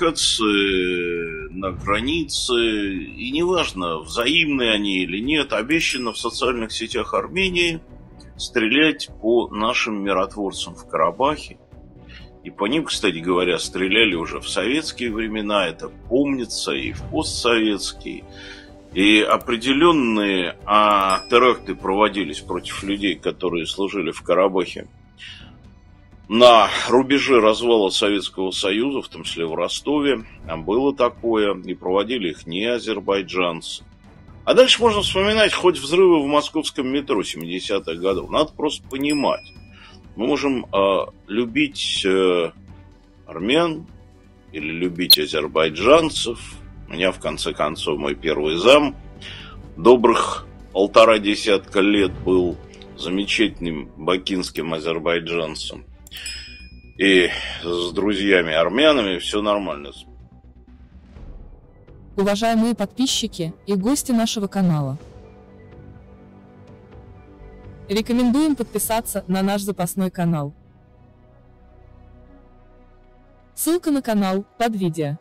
провокации на границе, и неважно, взаимные они или нет, обещано в социальных сетях Армении стрелять по нашим миротворцам в Карабахе. И по ним, кстати говоря, стреляли уже в советские времена, это помнится, и в постсоветские. И определенные а, теракты проводились против людей, которые служили в Карабахе на рубеже развала Советского Союза, в том числе в Ростове. Там было такое, и проводили их не азербайджанцы. А дальше можно вспоминать хоть взрывы в московском метро 70-х годов. Надо просто понимать. Мы можем э, любить э, армян или любить азербайджанцев. У меня, в конце концов, мой первый зам добрых полтора десятка лет был замечательным бакинским азербайджанцем и с друзьями армянами все нормально. Уважаемые подписчики и гости нашего канала. Рекомендуем подписаться на наш запасной канал. Ссылка на канал под видео.